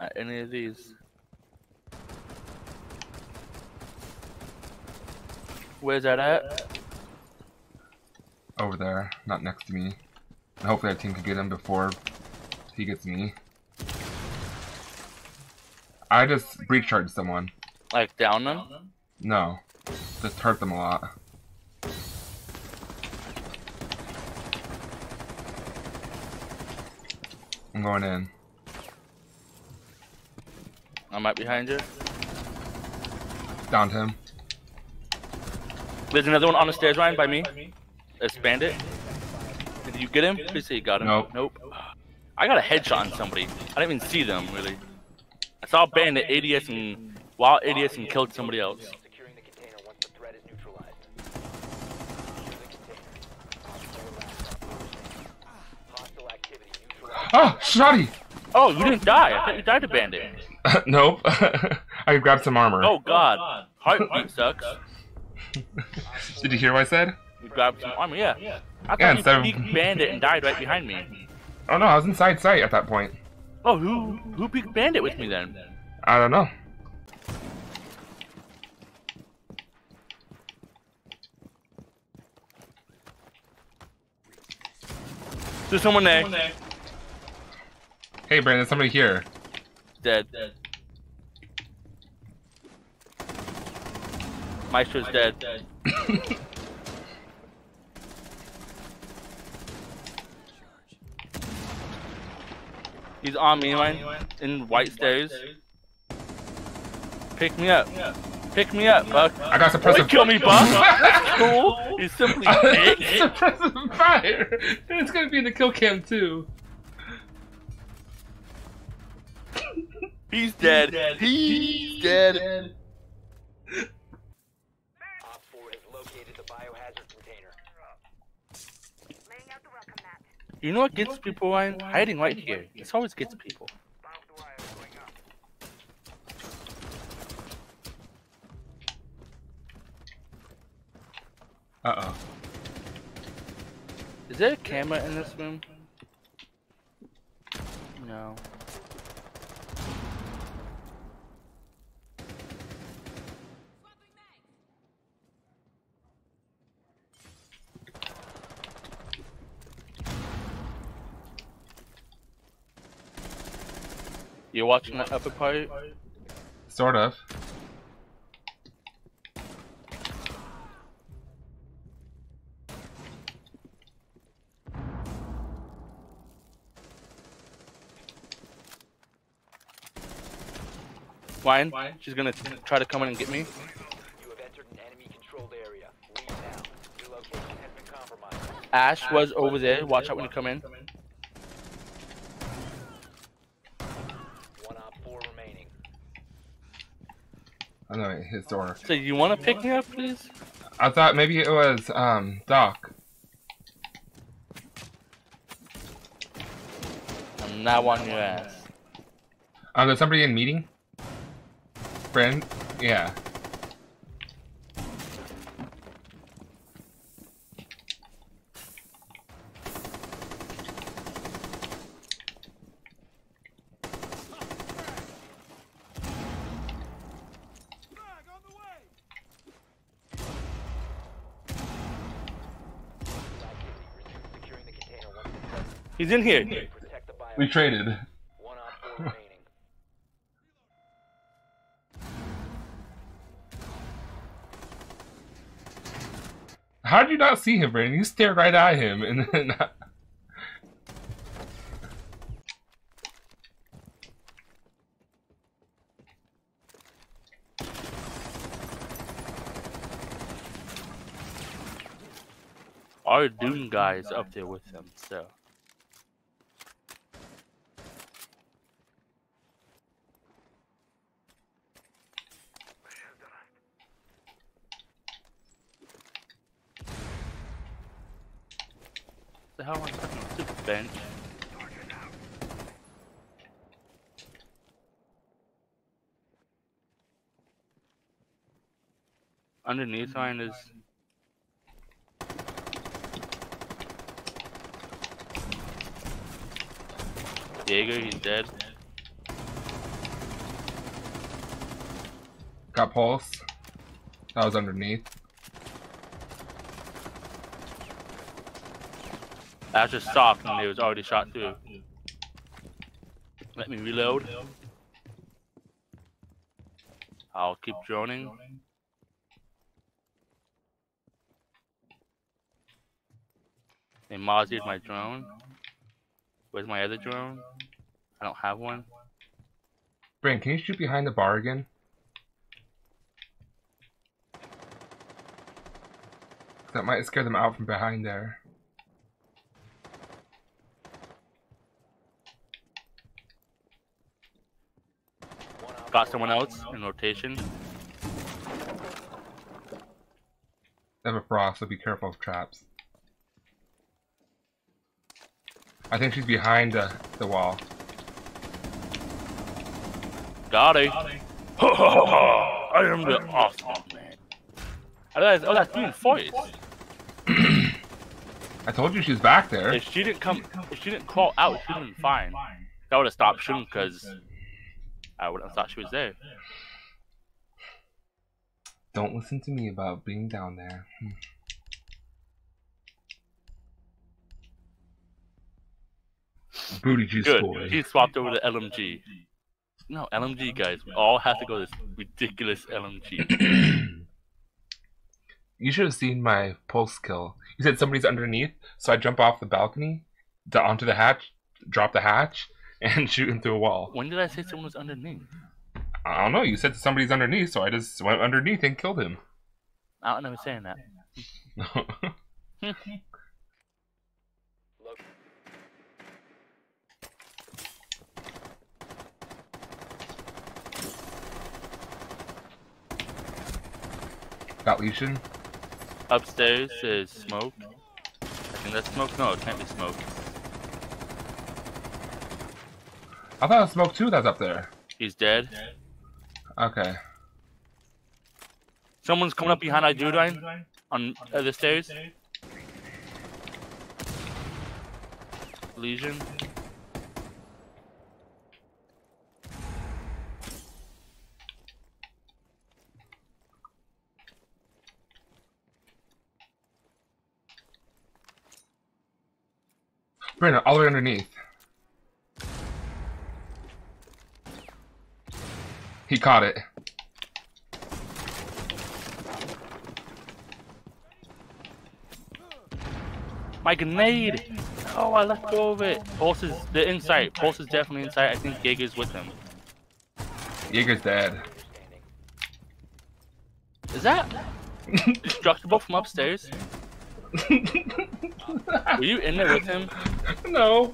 At any of these. Where's that at? Over there, not next to me. And hopefully our team can get him before he gets me. I just breach charged someone. Like down them? No. Just hurt them a lot. I'm going in. I'm right behind you. Downed him. There's another one on the stairs, Ryan, by me. It's Bandit. Did you get him? Please say you got him. Nope. Nope. I got a headshot on somebody. I didn't even see them, really. I saw Bandit ADS and while ADS and killed somebody else. Securing the container once the threat is neutralized. Hostile activity neutralized. Oh, Shoddy! Oh, you didn't die. I thought you died to Bandit. nope. I grabbed some armor. Oh god. Heartbeat sucks. Did you hear what I said? You grabbed some armor, yeah. I Yeah, thought instead you of- Bandit and died right behind me. Oh no, I was inside sight at that point. Oh, who who peeked Bandit with me then? I don't know. There's someone there. Hey Brandon, somebody here. Dead. Maestro's dead. He's on me, man. In white stairs. Pick me up. Pick me up, Buck. I got Don't kill me, Buck. That's cool. You simply dick. suppressive fire. It's gonna be in the kill cam too. He's dead. He's dead. OPFOR has located the biohazard container. Laying out the welcome mat. You know what gets people, Ryan? Hiding right here. This always gets people. Uh oh. Is there a camera in this room? No. You're watching the upper part? Sort of. Ryan, she's gonna try to come in and get me. You have entered an enemy controlled area. Leave now. Your location has been compromised. Ash was over there. Watch out when you come in. One Op 4 remaining. I know his door. So you wanna pick me up, please? I thought maybe it was um Doc. I'm not on your ass. Um, there's somebody in meeting. Friend. Yeah. He's in here. We traded. One Op 4 remaining. How did you not see him, Brandon? You stared right at him, and then. Our Doom guy is up there with him, so. bench. Underneath mine is... Diego. he's dead. Got pulse. That was underneath. I just stopped and it was already shot through. Let me reload. I'll keep droning. They mozzied my drone. Where's my other drone? I don't have one. Brent, can you shoot behind the bar again? That might scare them out from behind there. Got someone else in rotation. They have a frost, so be careful of traps. I think she's behind the, the wall. Got it. I am the awesome man. Oh, that's, oh, that's being voice. I told you she's back there. If she didn't come, if she didn't crawl out, she would have been fine. I would have stopped shooting because I wouldn't have thought she was there. Don't listen to me about being down there. Hmm. Booty juice Good. boy. She swapped over to LMG. No, LMG guys. We all have to go this ridiculous LMG. You should have seen my pulse kill. You said somebody's underneath, so I jump off the balcony to, onto the hatch, drop the hatch, and shoot him through a wall. when did I say someone was underneath? I don't know. You said somebody's underneath, so I just went underneath and killed him. I don't remember saying that. Got Lesion. Upstairs is smoke. I think that's smoke. No, it can't be smoke. I thought it was smoke too. That's up there. He's dead. Okay. Someone's coming up behind Idudine on uh, the stairs. Lesion. Brandon, all the way underneath. He caught it. My grenade! Oh, I let go of it. Pulse is the inside. Pulse is definitely inside. I think Jaeger's with him. Jaeger's dead. Is that destructible from upstairs? Were you in there with him? no.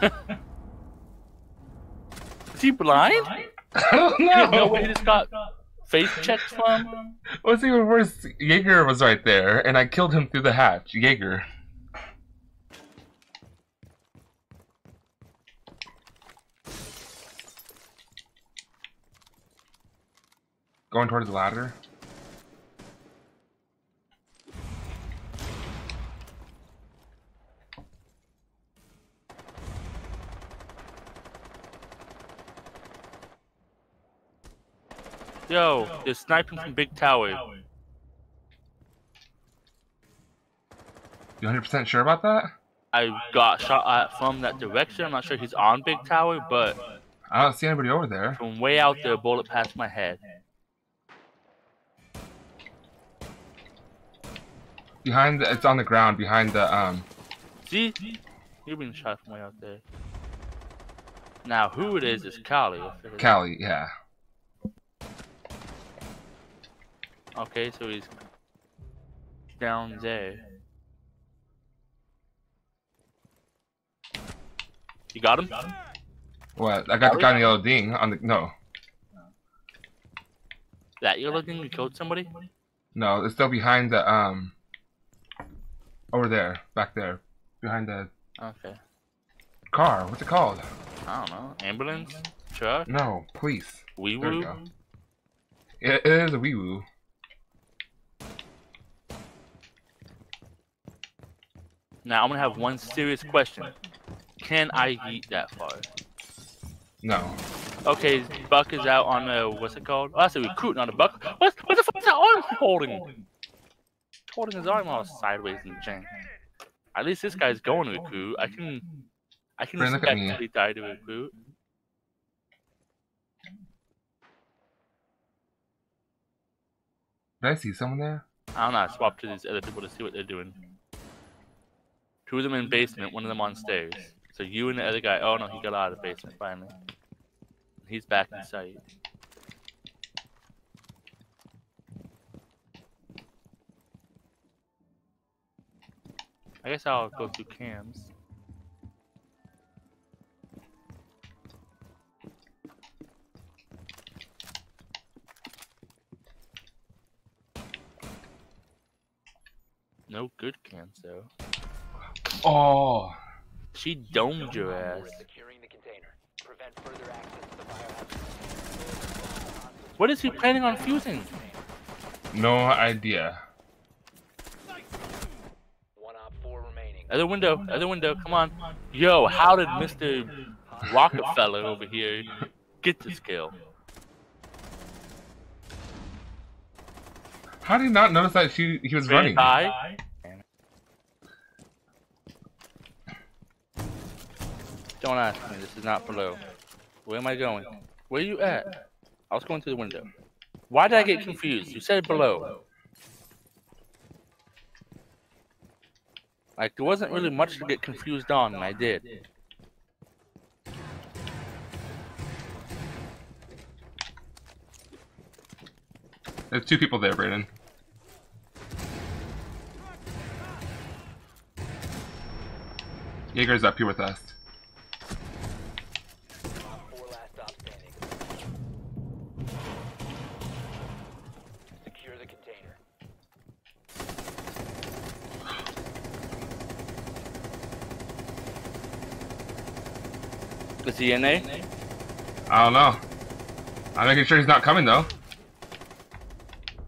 Is he blind? I don't You know know. where he just got face checked from? What's even worse? Jaeger was right there, and I killed him through the hatch. Jaeger. Going towards the ladder. Yo, they're sniping from Big Tower. You 100% sure about that? I got shot at from that direction. I'm not sure he's on Big Tower, but I don't see anybody over there. from way out there, a bullet passed my head. Behind the, it's on the ground behind the um See? You're being shot from way out there. Now, who it is is figured- Kali, yeah. Okay, so he's down there. You got him? What? I got the guy in the yellow ding on the no. That yellow thing you killed somebody? No, it's still behind the um over there, back there. Behind the Okay. car. What's it called? I don't know. Ambulance? Truck? No, police. Wee There we woo? go. It, it is a wee woo. Now I'm gonna have one serious question. Can I eat that far? No. Okay, Buck is out on uh, what's it called? Oh, that's a recruit, not a Buck. What? What the fuck is that arm holding? Holding his arm all sideways and jank. At least this guy's going to recruit. I can, I can Brandon, look at respect me. that he died to recruit. Did I see someone there? I don't know. I swapped to these other people to see what they're doing. Two of them in basement, one of them on stairs. So you and the other guy. Oh no, he got out of the basement finally. He's back in sight. I guess I'll go through cams. No good cams though. Oh, She domed your ass. We're securing the container. Prevent further access to the biohazard. What is he planning on fusing? no idea. One op four remaining. Other window, other window, come on. Yo, how did Mr. Rockefeller over here get this kill? How did he not notice that she he was running? Die? Don't ask me, this is not below. Where am I going? Where are you at? I was going to the window. Why did I get confused? You said below. Like, there wasn't really much to get confused on, and I did. There's two people there, Brandon. Jaeger's up here with us. Is he in there? I don't know. I'm making sure he's not coming though.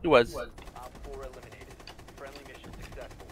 He was. Op four eliminated. Friendly mission successful.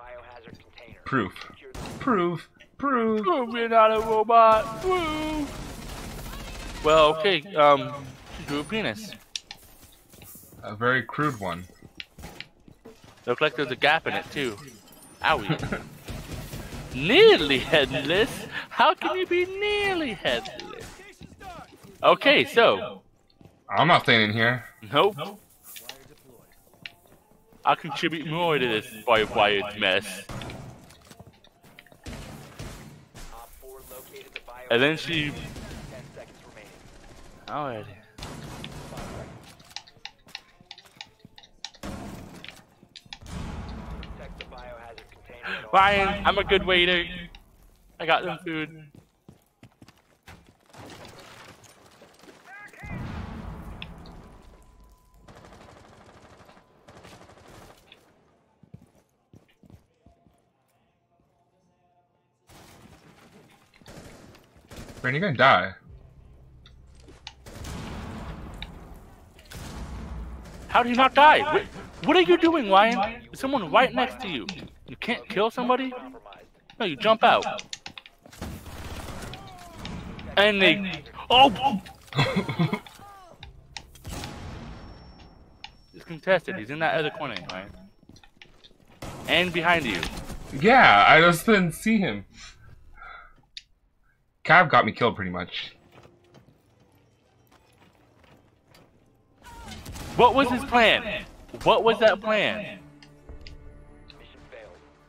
Biohazard container. Proof. Proof. Proof. Prove you're not a robot. Woo. Well, okay. Um, she drew a penis. A very crude one. Looked like there's a gap in it too. Owie. nearly headless. How can you be nearly headless? Okay, so I'm not staying in here. nope. I'll contribute more to this barbed mess. Op four located the biohazard. And then she. Ten seconds remaining. Alright. Protect the biohazard container. at all Ryan, I'm a good waiter. I got them food. Brandon, you're gonna die. How did you not die? What, what are you doing, Ryan? There's someone right next to you. You can't kill somebody? No, you jump out. And they. Oh! It's contested. He's in that other corner, right? And behind you. yeah, I just didn't see him. Cav got me killed pretty much. What was his plan? What was that plan? Mission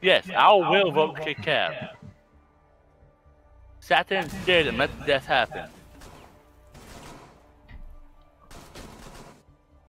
failed. Yes, I will vote kick Cav. Sat there and stared and let death happen.